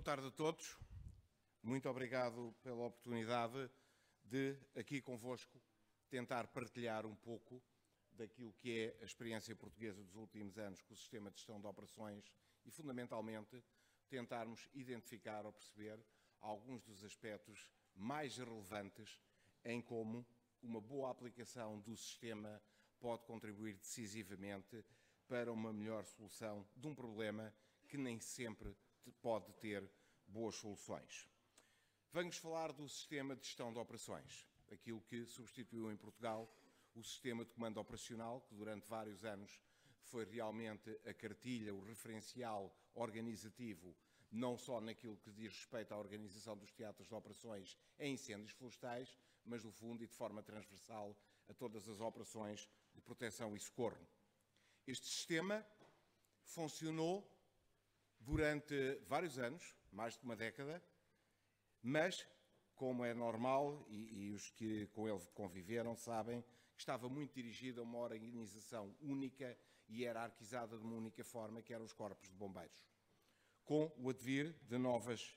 boa tarde a todos. Muito obrigado pela oportunidade de, aqui convosco, tentar partilhar um pouco daquilo que é a experiência portuguesa dos últimos anos com o sistema de gestão de operações e, fundamentalmente, tentarmos identificar ou perceber alguns dos aspectos mais relevantes em como uma boa aplicação do sistema pode contribuir decisivamente para uma melhor solução de um problema que nem sempre pode ter boas soluções. Vamos falar do sistema de gestão de operações, aquilo que substituiu em Portugal o sistema de comando operacional, que durante vários anos foi realmente a cartilha, o referencial organizativo, não só naquilo que diz respeito à organização dos teatros de operações em incêndios florestais, mas no fundo e de forma transversal a todas as operações de proteção e socorro. Este sistema funcionou durante vários anos, mais de uma década, mas, como é normal, e, e, os que com ele conviveram sabem, estava muito dirigido a uma organização única e hierarquizada de uma única forma, que eram os corpos de bombeiros. Com o advir de novas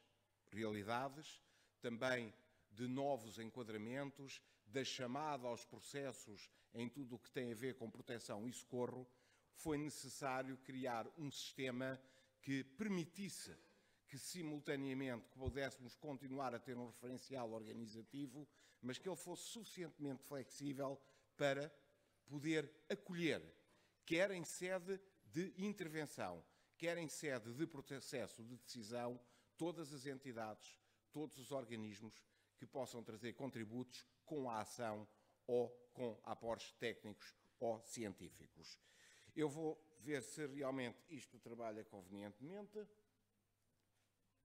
realidades, também de novos enquadramentos, da chamada aos processos em tudo o que tem a ver com proteção e socorro, foi necessário criar um sistema que permitisse que simultaneamente pudéssemos continuar a ter um referencial organizativo, mas que ele fosse suficientemente flexível para poder acolher, quer em sede de intervenção, quer em sede de processo de decisão, todas as entidades, todos os organismos que possam trazer contributos com a ação ou com aportes técnicos ou científicos. Eu vou ver se realmente isto trabalha convenientemente.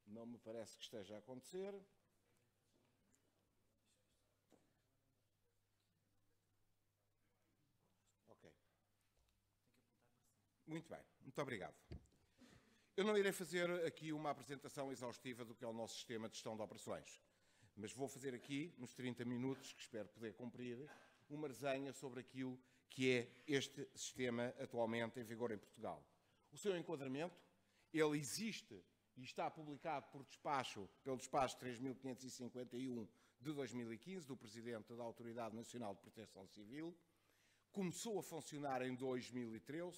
Não me parece que esteja a acontecer. Ok. Muito bem, muito obrigado. Eu não irei fazer aqui uma apresentação exaustiva do que é o nosso sistema de gestão de operações, mas vou fazer aqui, nos 30 minutos, que espero poder cumprir, uma resenha sobre aquilo que é este sistema atualmente em vigor em Portugal. O seu enquadramento, ele existe e está publicado por despacho, pelo despacho 3551 de 2015, do Presidente da Autoridade Nacional de Proteção Civil, começou a funcionar em 2013,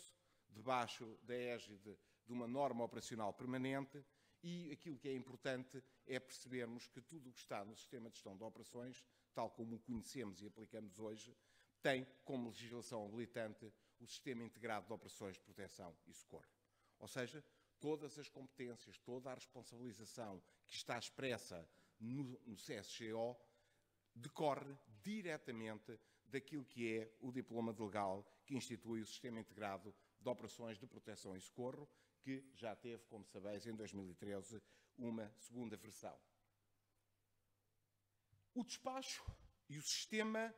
debaixo da égide de uma norma operacional permanente, e aquilo que é importante é percebermos que tudo o que está no sistema de gestão de operações, tal como o conhecemos e aplicamos hoje, tem como legislação habilitante o Sistema Integrado de Operações de Proteção e Socorro. Ou seja, todas as competências, toda a responsabilização que está expressa no, no CSGO decorre diretamente daquilo que é o diploma de legal que institui o Sistema Integrado de Operações de Proteção e Socorro, que já teve, como sabeis, em 2013, uma segunda versão. O despacho e o sistema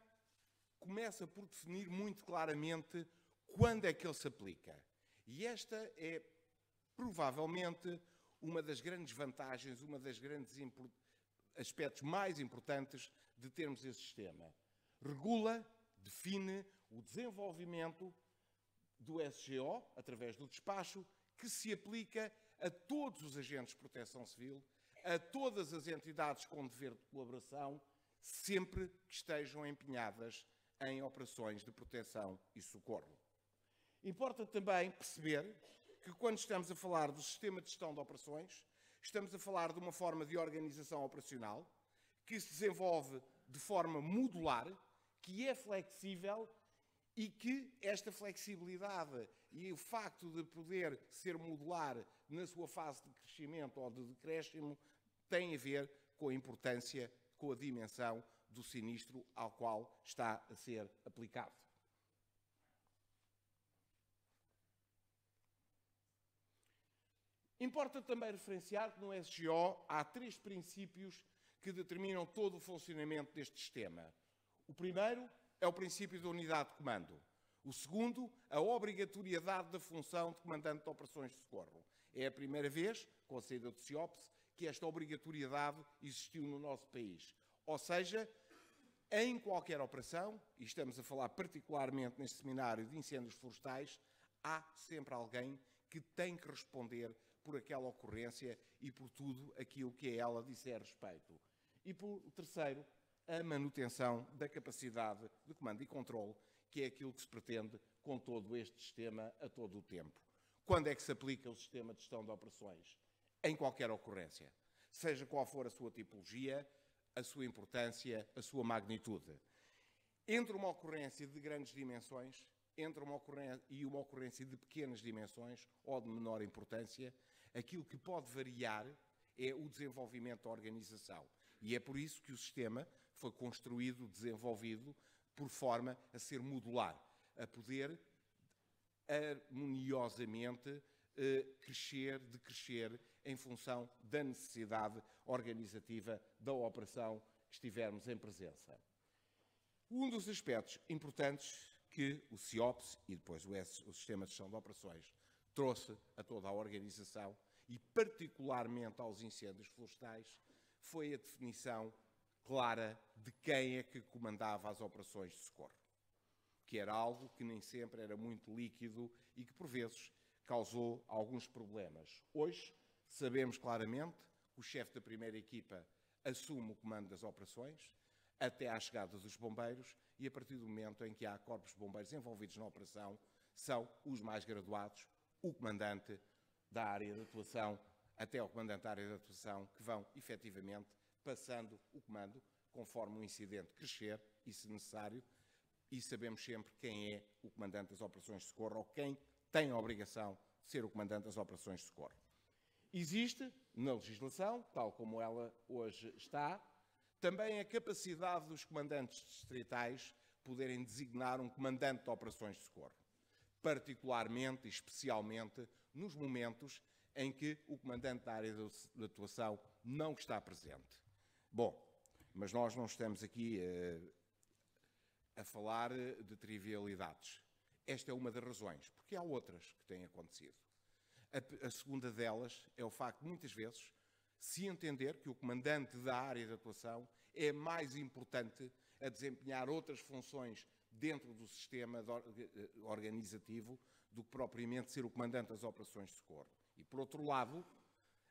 começa por definir muito claramente quando é que ele se aplica. E esta é provavelmente uma das grandes vantagens, uma das grandes aspectos mais importantes de termos esse sistema. Regula, define o desenvolvimento do SGO, através do despacho, que se aplica a todos os agentes de proteção civil, a todas as entidades com dever de colaboração, sempre que estejam empenhadas em operações de proteção e socorro. Importa também perceber que, quando estamos a falar do sistema de gestão de operações, estamos a falar de uma forma de organização operacional que se desenvolve de forma modular, que é flexível e que esta flexibilidade e o facto de poder ser modular na sua fase de crescimento ou de decréscimo tem a ver com a importância, com a dimensão do sinistro ao qual está a ser aplicado. Importa também referenciar que no SGO há três princípios que determinam todo o funcionamento deste sistema. O primeiro é o princípio da unidade de comando. O segundo, a obrigatoriedade da função de comandante de operações de socorro. É a primeira vez, com a saída do CIOPS, que esta obrigatoriedade existiu no nosso país. Ou seja, em qualquer operação, e estamos a falar particularmente neste seminário de incêndios florestais, há sempre alguém que tem que responder por aquela ocorrência e por tudo aquilo que a ela disser respeito. E por terceiro, a manutenção da capacidade de comando e controle, que é aquilo que se pretende com todo este sistema a todo o tempo. Quando é que se aplica o sistema de gestão de operações? Em qualquer ocorrência, seja qual for a sua tipologia, a sua importância, a sua magnitude. Entre uma ocorrência de grandes dimensões entre uma ocorrência e uma ocorrência de pequenas dimensões ou de menor importância, aquilo que pode variar é o desenvolvimento da organização. E é por isso que o sistema foi construído, desenvolvido, por forma a ser modular, a poder harmoniosamente crescer, decrescer em função da necessidade organizativa da operação que estivermos em presença. Um dos aspectos importantes que o CIOPS e depois o, S, o Sistema de Gestão de Operações trouxe a toda a organização e particularmente aos incêndios florestais foi a definição clara de quem é que comandava as operações de socorro, que era algo que nem sempre era muito líquido e que por vezes causou alguns problemas. Hoje sabemos claramente que o chefe da primeira equipa assume o comando das operações, até à chegada dos bombeiros e a partir do momento em que há corpos de bombeiros envolvidos na operação, são os mais graduados, o comandante da área de atuação até o comandante da área de atuação, que vão efetivamente passando o comando conforme o incidente crescer e, se necessário, e sabemos sempre quem é o comandante das operações de socorro ou quem tem a obrigação de ser o comandante das operações de socorro. Existe na legislação, tal como ela hoje está, também a capacidade dos comandantes distritais poderem designar um comandante de operações de socorro, particularmente e especialmente nos momentos em que o comandante da área de atuação não está presente. Bom, mas nós não estamos aqui uh, a falar de trivialidades. Esta é uma das razões, porque há outras que têm acontecido. A, a segunda delas é o facto de, muitas vezes, se entender que o comandante da área de atuação é mais importante a desempenhar outras funções dentro do sistema eh, organizativo do que propriamente ser o comandante das operações de socorro. E, por outro lado,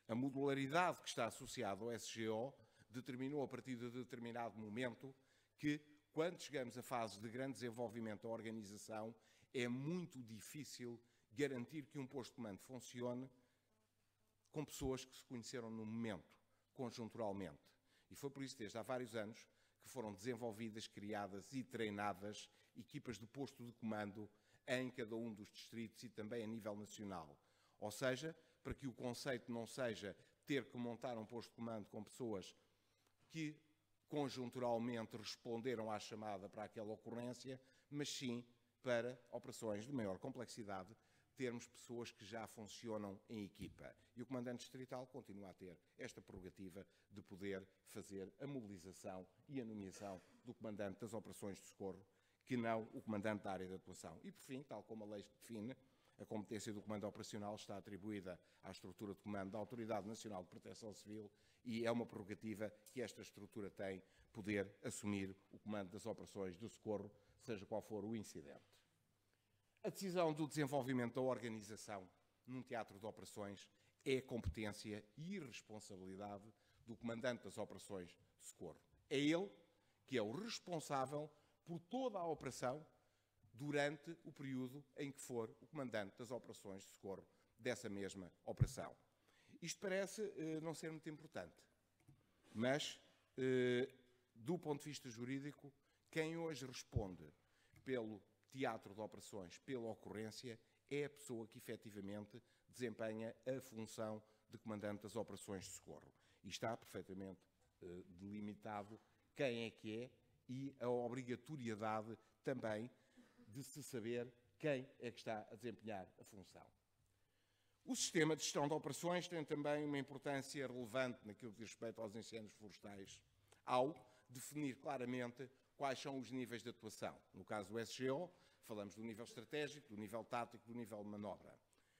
a modularidade que está associada ao SGO determinou, a partir de determinado momento, que, quando chegamos à fase de grande desenvolvimento da organização, é muito difícil garantir que um posto de comando funcione com pessoas que se conheceram no momento, conjunturalmente. E foi por isso, desde há vários anos, que foram desenvolvidas, criadas e treinadas equipas de posto de comando em cada um dos distritos e também a nível nacional. Ou seja, para que o conceito não seja ter que montar um posto de comando com pessoas que conjunturalmente responderam à chamada para aquela ocorrência, mas sim para operações de maior complexidade termos pessoas que já funcionam em equipa. E o comandante distrital continua a ter esta prerrogativa de poder fazer a mobilização e a nomeação do comandante das operações de socorro, que não o comandante da área de atuação. E, por fim, tal como a lei define, a competência do comando operacional está atribuída à estrutura de comando da Autoridade Nacional de Proteção Civil e é uma prerrogativa que esta estrutura tem poder assumir o comando das operações de socorro, seja qual for o incidente. A decisão do desenvolvimento da organização num teatro de operações é competência e responsabilidade do comandante das operações de socorro. É ele que é o responsável por toda a operação durante o período em que for o comandante das operações de socorro dessa mesma operação. Isto parece eh, não ser muito importante, mas, eh, do ponto de vista jurídico, quem hoje responde pelo teatro de operações pela ocorrência é a pessoa que efetivamente desempenha a função de comandante das operações de socorro. E está perfeitamente uh, delimitado quem é que é e a obrigatoriedade também de se saber quem é que está a desempenhar a função. O sistema de gestão de operações tem também uma importância relevante naquilo que diz respeito aos incêndios florestais, ao definir claramente quais são os níveis de atuação. No caso do SGO, falamos do nível estratégico, do nível tático, do nível de manobra.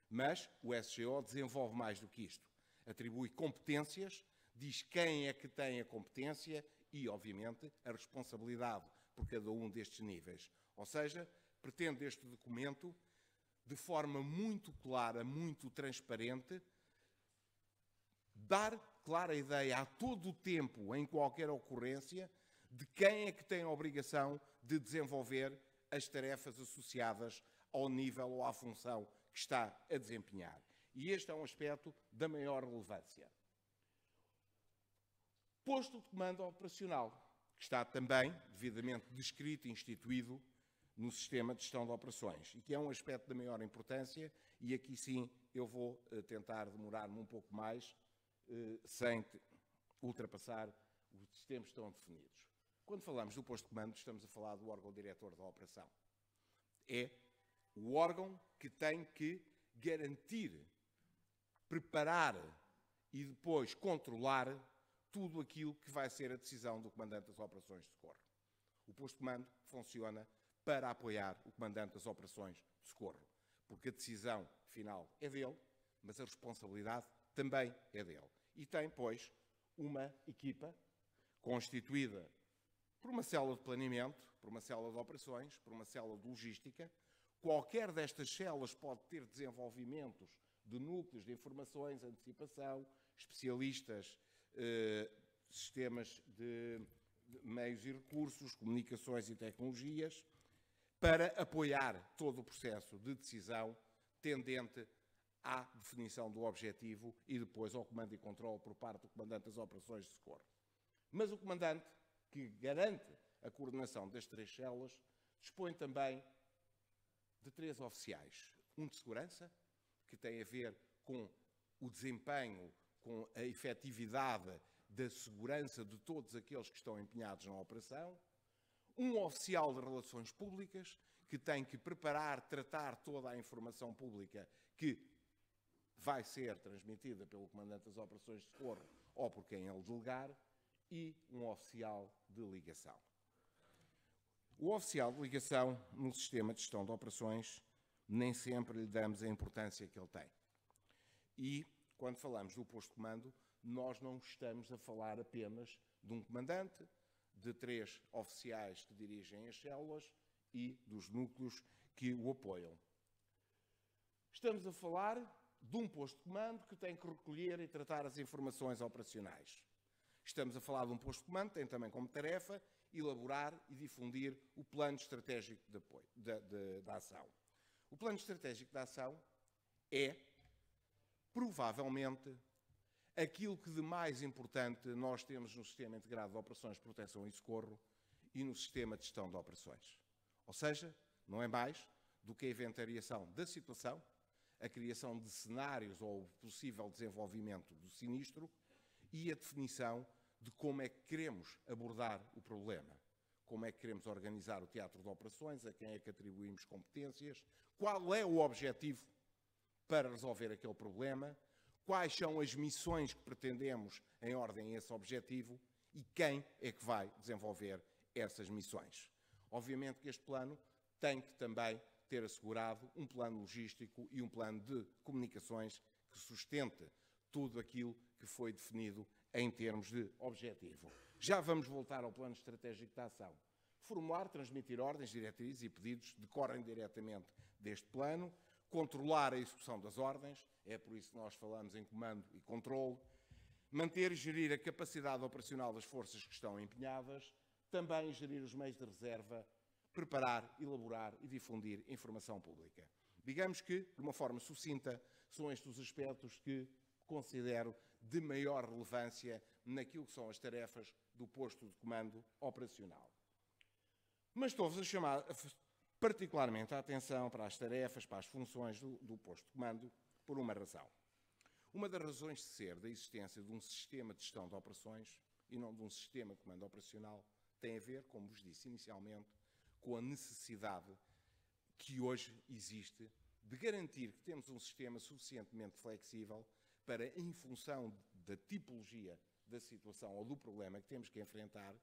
Mas o SGO desenvolve mais do que isto. Atribui competências, diz quem é que tem a competência e, obviamente, a responsabilidade por cada um destes níveis. Ou seja, pretende este documento, de forma muito clara, muito transparente, dar clara ideia a todo o tempo, em qualquer ocorrência, de quem é que tem a obrigação de desenvolver as tarefas associadas ao nível ou à função que está a desempenhar. E este é um aspecto da maior relevância. Posto de comando operacional, que está também devidamente descrito e instituído no sistema de gestão de operações e que é um aspecto da maior importância e aqui sim eu vou uh, tentar demorar-me um pouco mais uh, sem ultrapassar os sistemas que estão definidos. Quando falamos do posto de comando, estamos a falar do órgão diretor da operação. É o órgão que tem que garantir, preparar e depois controlar tudo aquilo que vai ser a decisão do comandante das operações de socorro. O posto de comando funciona para apoiar o comandante das operações de socorro, porque a decisão final é dele, mas a responsabilidade também é dele. E tem, pois, uma equipa constituída por uma célula de planeamento, por uma célula de operações, por uma célula de logística. Qualquer destas células pode ter desenvolvimentos de núcleos de informações, antecipação, especialistas, eh, sistemas de, de meios e recursos, comunicações e tecnologias, para apoiar todo o processo de decisão tendente à definição do objetivo e depois ao comando e controle por parte do comandante das operações de socorro. Mas o comandante que garante a coordenação das três células, dispõe também de três oficiais. Um de segurança, que tem a ver com o desempenho, com a efetividade da segurança de todos aqueles que estão empenhados na operação. Um oficial de relações públicas, que tem que preparar, tratar toda a informação pública que vai ser transmitida pelo Comandante das Operações de Socorro ou por quem ele delegar e um oficial de ligação. O oficial de ligação no sistema de gestão de operações nem sempre lhe damos a importância que ele tem. E, quando falamos do posto de comando, nós não estamos a falar apenas de um comandante, de três oficiais que dirigem as células e dos núcleos que o apoiam. Estamos a falar de um posto de comando que tem que recolher e tratar as informações operacionais. Estamos a falar de um posto de comando, tem também como tarefa elaborar e difundir o plano estratégico de, apoio, de, de, ação. O plano estratégico de ação é, provavelmente, aquilo que de mais importante nós temos no Sistema Integrado de Operações de Proteção e Socorro e no Sistema de Gestão de Operações. Ou seja, não é mais do que a inventariação da situação, a criação de cenários ou o possível desenvolvimento do sinistro e a definição de como é que queremos abordar o problema. Como é que queremos organizar o teatro de operações, a quem é que atribuímos competências, qual é o objetivo para resolver aquele problema, quais são as missões que pretendemos em ordem a esse objetivo e quem é que vai desenvolver essas missões. Obviamente que este plano tem que também ter assegurado um plano logístico e um plano de comunicações que sustente tudo aquilo que foi definido em termos de objetivo. Já vamos voltar ao plano estratégico de ação. Formular, transmitir ordens, diretrizes e pedidos decorrem diretamente deste plano. Controlar a execução das ordens, é por isso que nós falamos em comando e controle. Manter e gerir a capacidade operacional das forças que estão empenhadas. Também gerir os meios de reserva. Preparar, elaborar e difundir informação pública. Digamos que, de uma forma sucinta, são estes os aspectos que considero de maior relevância naquilo que são as tarefas do posto de comando operacional. Mas estou-vos a chamar particularmente a atenção para as tarefas, para as funções do, do posto de comando, por uma razão. Uma das razões de ser da existência de um sistema de gestão de operações e não de um sistema de comando operacional tem a ver, como vos disse inicialmente, com a necessidade que hoje existe de garantir que temos um sistema suficientemente flexível para, em função da tipologia da situação ou do problema que temos que enfrentar,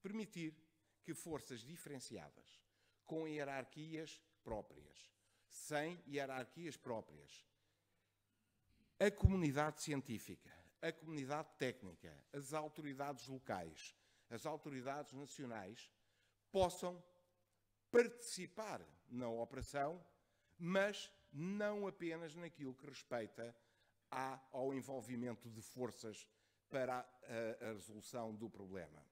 permitir que forças diferenciadas, com hierarquias próprias, sem hierarquias próprias, a comunidade científica, a comunidade técnica, as autoridades locais, as autoridades nacionais, possam participar na operação, mas não apenas naquilo que respeita há ao envolvimento de forças para a, a resolução do problema.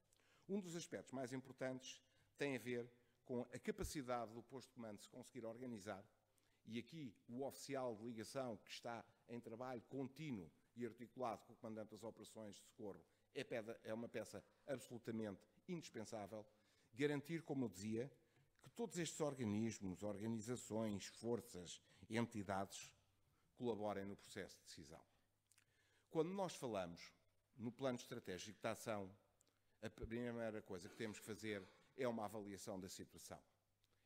Um dos aspectos mais importantes tem a ver com a capacidade do posto de comando se conseguir organizar, e aqui o oficial de ligação que está em trabalho contínuo e articulado com o comandante das operações de socorro é, é uma peça absolutamente indispensável, garantir, como eu dizia, que todos estes organismos, organizações, forças, entidades colaborem no processo de decisão. Quando nós falamos no plano estratégico de ação, a primeira coisa que temos que fazer é uma avaliação da situação.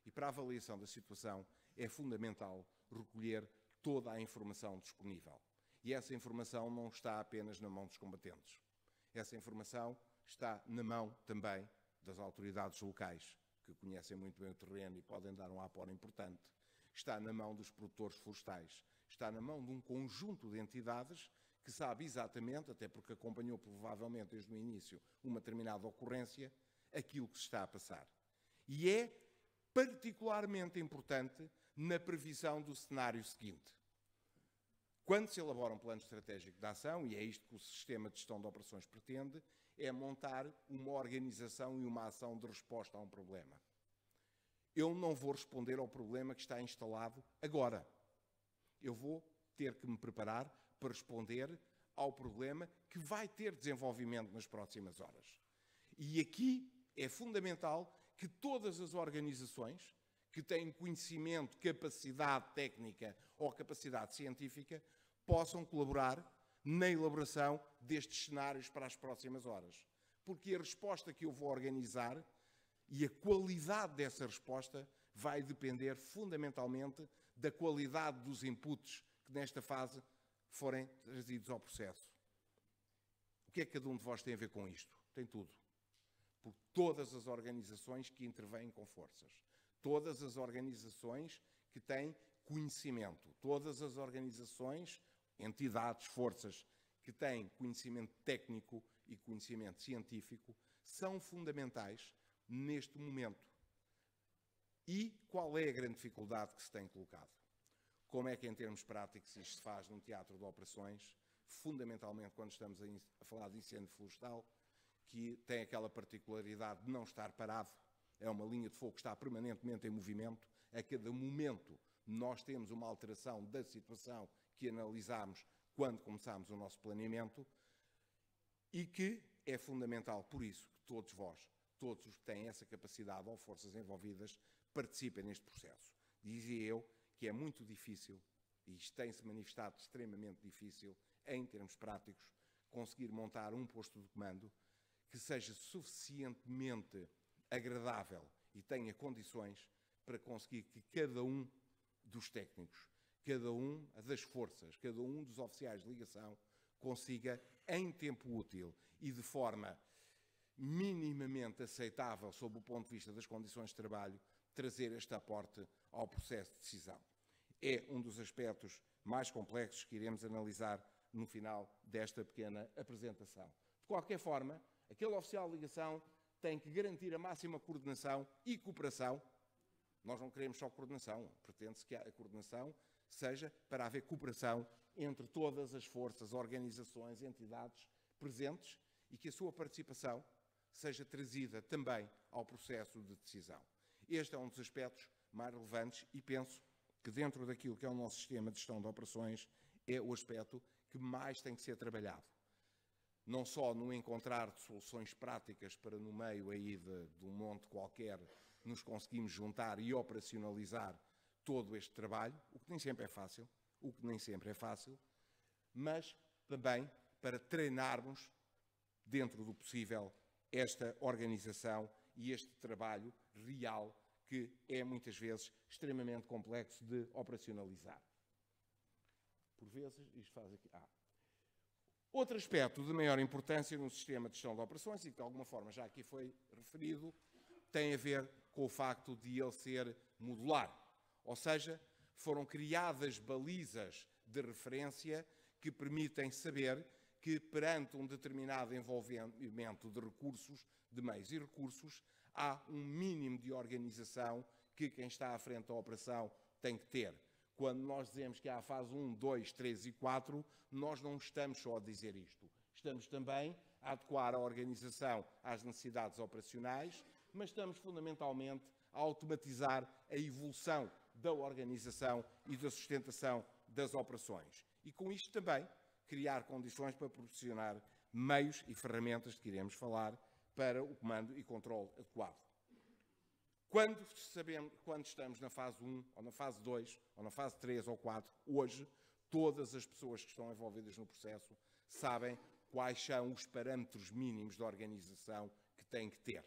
E para a avaliação da situação é fundamental recolher toda a informação disponível. E essa informação não está apenas na mão dos combatentes. Essa informação está na mão também das autoridades locais, que conhecem muito bem o terreno e podem dar um apoio importante. Está na mão dos produtores florestais, está na mão de um conjunto de entidades que sabe exatamente, até porque acompanhou provavelmente desde o início uma determinada ocorrência, aquilo que se está a passar. E é particularmente importante na previsão do cenário seguinte. Quando se elabora um plano estratégico de ação, e é isto que o sistema de gestão de operações pretende, é montar uma organização e uma ação de resposta a um problema. Eu não vou responder ao problema que está instalado agora eu vou ter que me preparar para responder ao problema que vai ter desenvolvimento nas próximas horas. E aqui é fundamental que todas as organizações que têm conhecimento, capacidade técnica ou capacidade científica possam colaborar na elaboração destes cenários para as próximas horas. Porque a resposta que eu vou organizar e a qualidade dessa resposta vai depender fundamentalmente da qualidade dos inputs que nesta fase forem trazidos ao processo. O que é que cada um de vós tem a ver com isto? Tem tudo. Por todas as organizações que intervêm com forças, todas as organizações que têm conhecimento, todas as organizações, entidades, forças que têm conhecimento técnico e conhecimento científico são fundamentais neste momento. E qual é a grande dificuldade que se tem colocado? Como é que, em termos práticos, isto se faz num teatro de operações, fundamentalmente quando estamos a falar de incêndio florestal, que tem aquela particularidade de não estar parado, é uma linha de fogo que está permanentemente em movimento, a cada momento nós temos uma alteração da situação que analisámos quando começámos o nosso planeamento e que é fundamental, por isso, que todos vós, todos os que têm essa capacidade ou forças envolvidas, participem neste processo. Dizia eu que é muito difícil, e isto tem-se manifestado extremamente difícil, em termos práticos, conseguir montar um posto de comando que seja suficientemente agradável e tenha condições para conseguir que cada um dos técnicos, cada um das forças, cada um dos oficiais de ligação consiga, em tempo útil e de forma minimamente aceitável sob o ponto de vista das condições de trabalho, trazer este aporte ao processo de decisão. É um dos aspectos mais complexos que iremos analisar no final desta pequena apresentação. De qualquer forma, aquele oficial de ligação tem que garantir a máxima coordenação e cooperação. Nós não queremos só coordenação, pretende-se que a coordenação seja para haver cooperação entre todas as forças, organizações, entidades presentes e que a sua participação seja trazida também ao processo de decisão. Este é um dos aspectos mais relevantes e penso que dentro daquilo que é o nosso sistema de gestão de operações é o aspecto que mais tem que ser trabalhado. Não só no encontrar soluções práticas para no meio aí de, de um monte qualquer nos conseguimos juntar e operacionalizar todo este trabalho, o que nem sempre é fácil, o que nem sempre é fácil, mas também para treinarmos dentro do possível esta organização e este trabalho real que é muitas vezes extremamente complexo de operacionalizar. Por vezes, isto faz aqui. Ah. Outro aspecto de maior importância no sistema de gestão de operações, e que de alguma forma já aqui foi referido, tem a ver com o facto de ele ser modular. Ou seja, foram criadas balizas de referência que permitem saber que, perante um determinado envolvimento de recursos, de meios e recursos, há um mínimo de organização que quem está à frente da operação tem que ter. Quando nós dizemos que há a fase 1, 2, 3 e 4, nós não estamos só a dizer isto. Estamos também a adequar a organização às necessidades operacionais, mas estamos fundamentalmente a automatizar a evolução da organização e da sustentação das operações. E com isto também criar condições para proporcionar meios e ferramentas de que iremos falar para o comando e controle adequado. Quando, sabemos, quando estamos na fase 1, ou na fase 2, ou na fase 3 ou 4, hoje, todas as pessoas que estão envolvidas no processo sabem quais são os parâmetros mínimos de organização que têm que ter.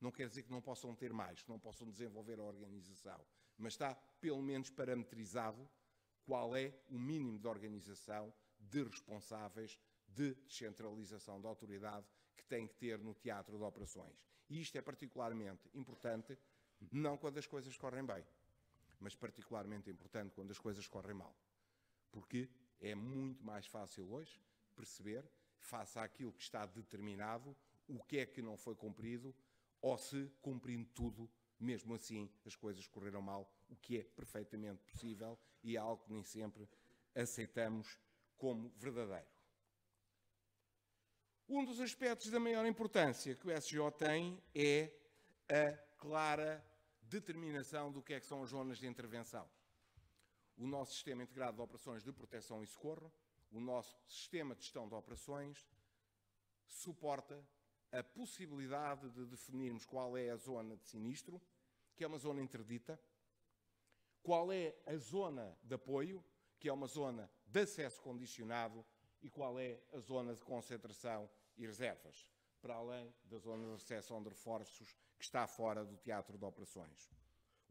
Não quer dizer que não possam ter mais, que não possam desenvolver a organização, mas está pelo menos parametrizado qual é o mínimo de organização de responsáveis de descentralização da autoridade que tem que ter no teatro de operações. E isto é particularmente importante, não quando as coisas correm bem, mas particularmente importante quando as coisas correm mal. Porque é muito mais fácil hoje perceber, face àquilo que está determinado, o que é que não foi cumprido, ou se, cumprindo tudo, mesmo assim as coisas correram mal, o que é perfeitamente possível e é algo que nem sempre aceitamos como verdadeiro. Um dos aspectos da maior importância que o SGO tem é a clara determinação do que é que são as zonas de intervenção. O nosso sistema integrado de operações de proteção e socorro, o nosso sistema de gestão de operações, suporta a possibilidade de definirmos qual é a zona de sinistro, que é uma zona interdita, qual é a zona de apoio, que é uma zona de acesso condicionado, e qual é a zona de concentração e reservas, para além da zona de recepção de reforços que está fora do teatro de operações.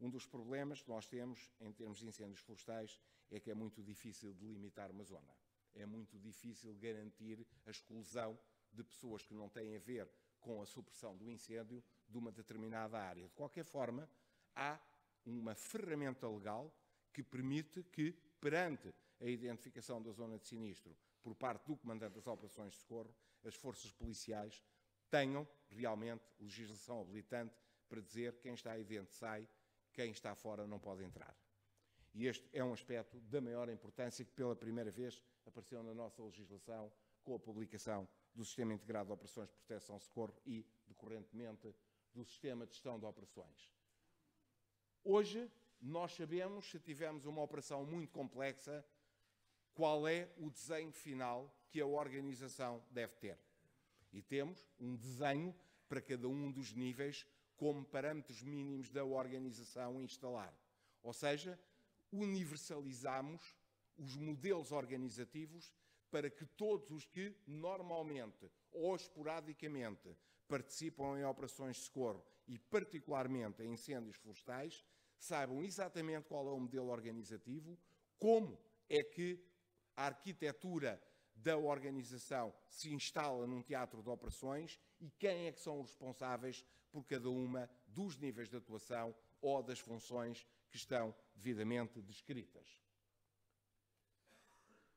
Um dos problemas que nós temos em termos de incêndios florestais é que é muito difícil delimitar uma zona. É muito difícil garantir a exclusão de pessoas que não têm a ver com a supressão do incêndio de uma determinada área. De qualquer forma, há uma ferramenta legal que permite que, perante a identificação da zona de sinistro por parte do Comandante das Operações de Socorro, as forças policiais tenham realmente legislação habilitante para dizer quem está aí dentro sai, quem está fora não pode entrar. E este é um aspecto da maior importância que pela primeira vez apareceu na nossa legislação com a publicação do Sistema Integrado de Operações de Proteção e Socorro e, decorrentemente, do Sistema de Gestão de Operações. Hoje, nós sabemos, se tivermos uma operação muito complexa, qual é o desenho final que a organização deve ter. E temos um desenho para cada um dos níveis como parâmetros mínimos da organização instalar. Ou seja, universalizamos os modelos organizativos para que todos os que normalmente ou esporadicamente participam em operações de socorro e particularmente em incêndios florestais saibam exatamente qual é o modelo organizativo, como é que a arquitetura da organização se instala num teatro de operações e quem é que são os responsáveis por cada uma dos níveis de atuação ou das funções que estão devidamente descritas.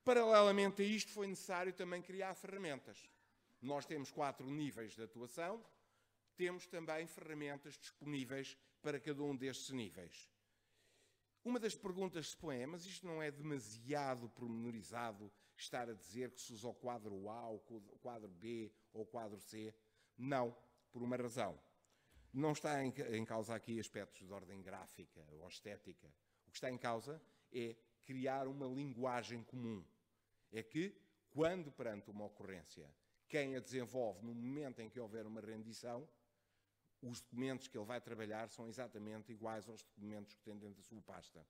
Paralelamente a isto, foi necessário também criar ferramentas. Nós temos quatro níveis de atuação, temos também ferramentas disponíveis para cada um destes níveis. Uma das perguntas se põe é, mas isto não é demasiado pormenorizado estar a dizer que se usa o quadro A, o quadro B ou o quadro C? Não, por uma razão. Não está em causa aqui aspectos de ordem gráfica ou estética. O que está em causa é criar uma linguagem comum. É que, quando perante uma ocorrência, quem a desenvolve no momento em que houver uma rendição, os documentos que ele vai trabalhar são exatamente iguais aos documentos que tem dentro da sua pasta.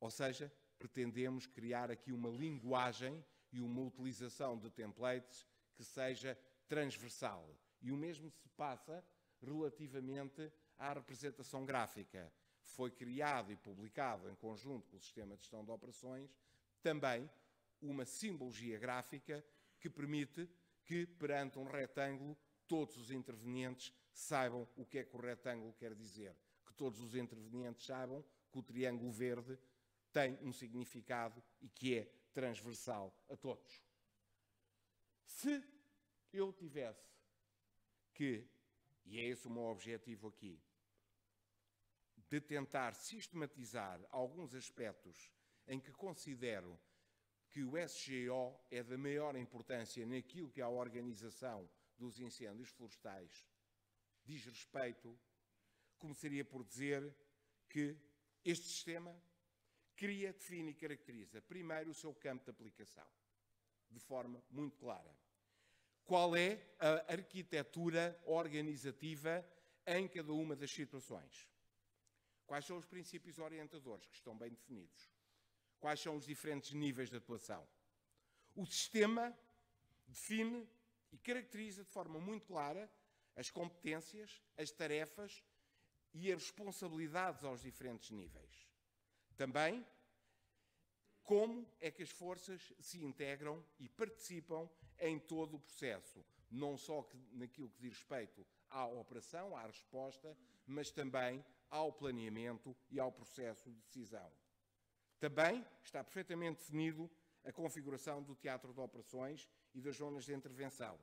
Ou seja, pretendemos criar aqui uma linguagem e uma utilização de templates que seja transversal. E o mesmo se passa relativamente à representação gráfica. Foi criado e publicado em conjunto com o Sistema de Gestão de Operações também uma simbologia gráfica que permite que, perante um retângulo, todos os intervenientes saibam o que é que o retângulo quer dizer, que todos os intervenientes saibam que o triângulo verde tem um significado e que é transversal a todos. Se eu tivesse que, e é esse o meu objetivo aqui, de tentar sistematizar alguns aspectos em que considero que o SGO é da maior importância naquilo que a organização dos incêndios florestais diz respeito, começaria por dizer que este sistema cria, define e caracteriza, primeiro, o seu campo de aplicação, de forma muito clara. Qual é a arquitetura organizativa em cada uma das situações? Quais são os princípios orientadores que estão bem definidos? Quais são os diferentes níveis de atuação? O sistema define e caracteriza de forma muito clara as competências, as tarefas e as responsabilidades aos diferentes níveis. Também como é que as forças se integram e participam em todo o processo, não só naquilo que diz respeito à operação, à resposta, mas também ao planeamento e ao processo de decisão. Também está perfeitamente definido a configuração do teatro de operações e das zonas de intervenção,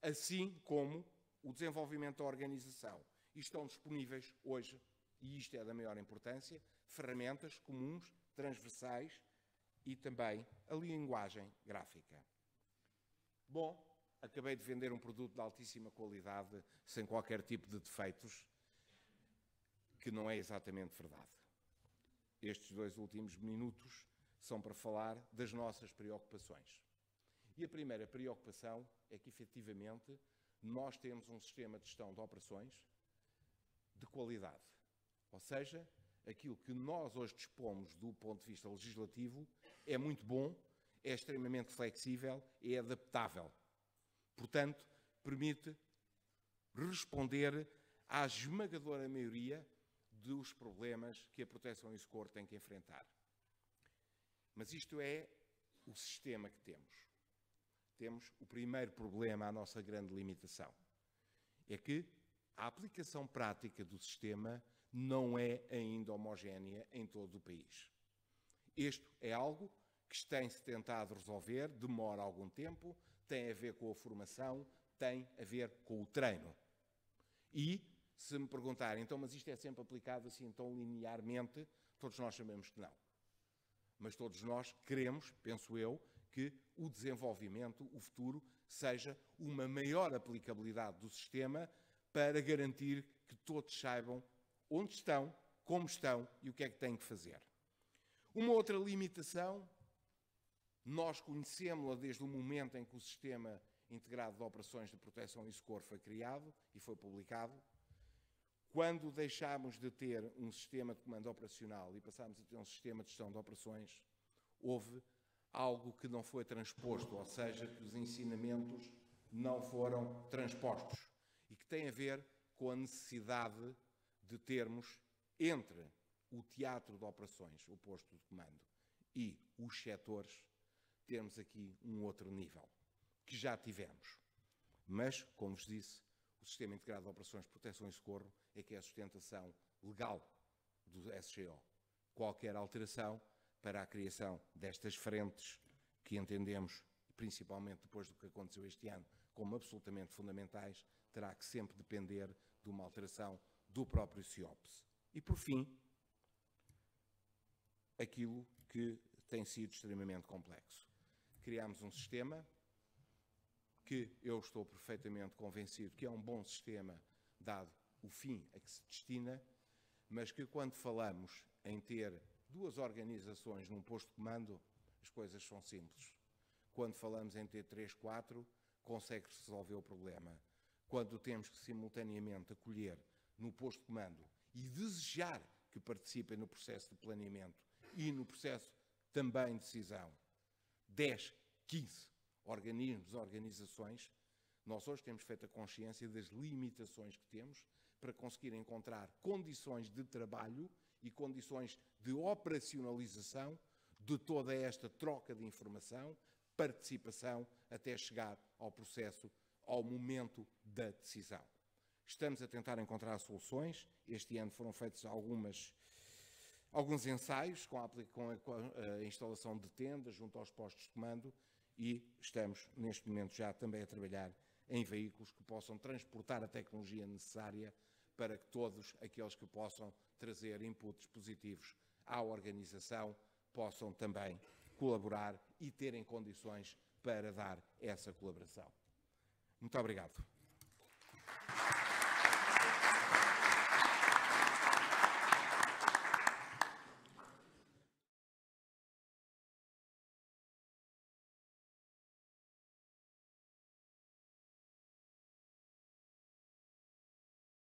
assim como o desenvolvimento da organização. E estão disponíveis hoje, e isto é da maior importância, ferramentas comuns, transversais e também a linguagem gráfica. Bom, acabei de vender um produto de altíssima qualidade, sem qualquer tipo de defeitos, que não é exatamente verdade. Estes dois últimos minutos são para falar das nossas preocupações. E a primeira preocupação é que, efetivamente, nós temos um sistema de gestão de operações de qualidade. Ou seja, aquilo que nós hoje dispomos do ponto de vista legislativo é muito bom, é extremamente flexível, é adaptável. Portanto, permite responder à esmagadora maioria dos problemas que a proteção e socorro tem que enfrentar. Mas isto é o sistema que temos. Temos o primeiro problema, a nossa grande limitação. É que a aplicação prática do sistema não é ainda homogénea em todo o país. Isto é algo que tem-se tentado resolver, demora algum tempo, tem a ver com a formação, tem a ver com o treino. E, se me perguntarem, então, mas isto é sempre aplicado assim tão linearmente, todos nós sabemos que não. Mas todos nós queremos, penso eu, que o desenvolvimento, o futuro, seja uma maior aplicabilidade do sistema para garantir que todos saibam onde estão, como estão e o que é que têm que fazer. Uma outra limitação, nós conhecemos-la desde o momento em que o Sistema Integrado de Operações de Proteção e Socorro foi criado e foi publicado. Quando deixámos de ter um sistema de comando operacional e passámos a ter um sistema de gestão de operações, houve algo que não foi transposto, ou seja, que os ensinamentos não foram transpostos e que tem a ver com a necessidade de termos entre o teatro de operações, o posto de comando, e os setores, termos aqui um outro nível, que já tivemos. Mas, como vos disse, o Sistema Integrado de Operações Proteção e Socorro é que é a sustentação legal do SGO. Qualquer alteração para a criação destas frentes, que entendemos, principalmente depois do que aconteceu este ano, como absolutamente fundamentais, terá que sempre depender de uma alteração do próprio CIOPS. E, por fim, aquilo que tem sido extremamente complexo. Criámos um sistema que eu estou perfeitamente convencido que é um bom sistema, dado o fim a que se destina, mas que quando falamos em ter duas organizações num posto de comando, as coisas são simples. Quando falamos em ter três, quatro, consegue-se resolver o problema. Quando temos que simultaneamente acolher no posto de comando e desejar que participem no processo de planeamento e no processo também de decisão 10, 15 organismos, organizações, nós hoje temos feito a consciência das limitações que temos para conseguir encontrar condições de trabalho e condições de operacionalização de toda esta troca de informação, participação, até chegar ao processo, ao momento da decisão. Estamos a tentar encontrar soluções. Este ano foram feitos algumas, alguns ensaios com a, com, a, com a instalação de tendas junto aos postos de comando e estamos, neste momento, já também a trabalhar em veículos que possam transportar a tecnologia necessária para que todos aqueles que possam trazer inputs positivos à organização possam também colaborar e terem condições para dar essa colaboração. Muito obrigado.